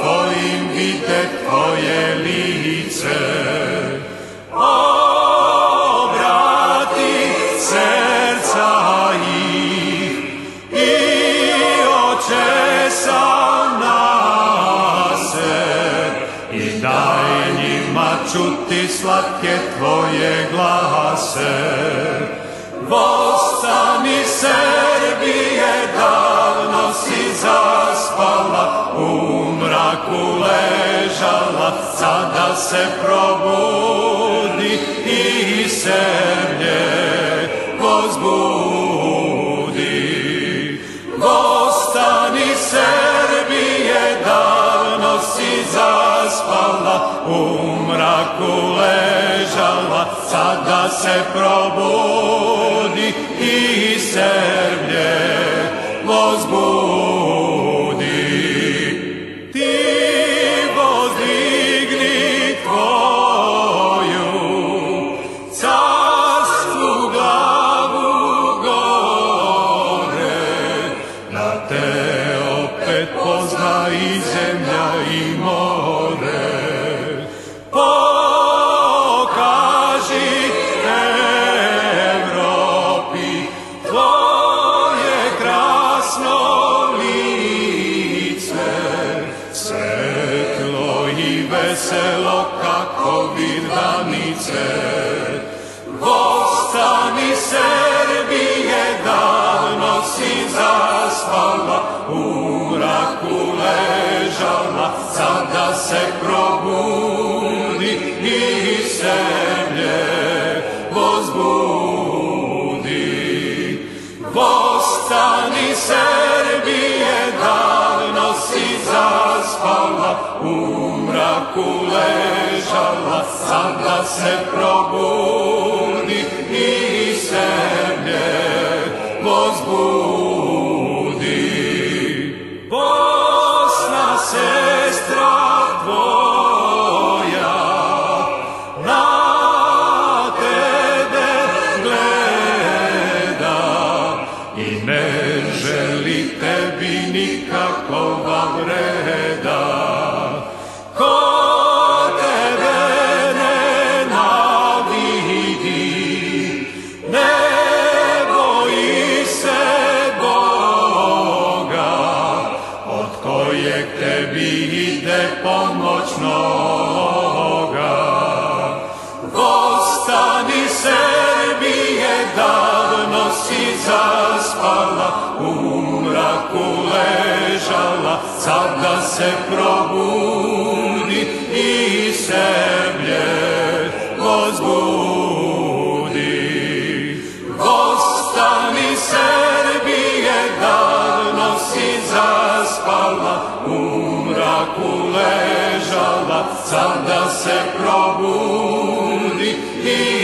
tvojim vide tvoje lice. Čuti slatke tvoje glase. Vostani Srbije, davno si zaspala, u mraku ležala, sada se probudi i Srbije gozbudi. Vostani Srbije, davno si zaspala, u mraku ležala, sada se probudi i Srbije gozbudi. Zaspala, u mraku ležala, sada se probudi i zemlje gozbudi. Vostani Srbije, davno si zaspala, u mraku ležala, sada se probudi želi tebi nikakova vreda. Ko tebe ne navidi, ne boji se Boga, od kojeg tebi ide pomoć zaspala, u mraku ležala, sada se probudi i zemlje gozbudi. Vostani Srbije, davno si zaspala, u mraku ležala, se probudi i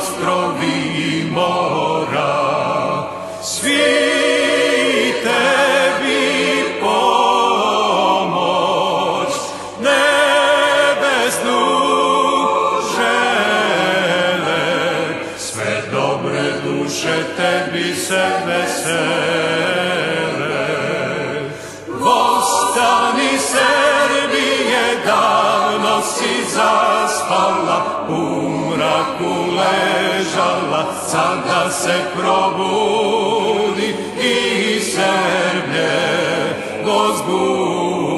nostro dimora svite vi pomoć nebesnu žele. Sve dobre duše tebi se vesele. Vostani Srbije, davno si zaspala, u mraku ležala, sada se probudi i Srbije gozbudi.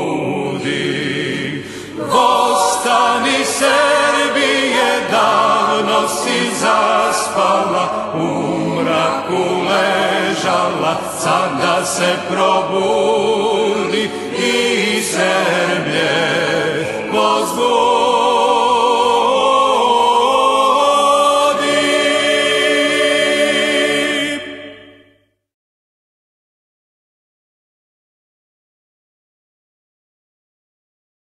Vostani Srbije, davno si zaspala, u mraku ležala, sada se probudi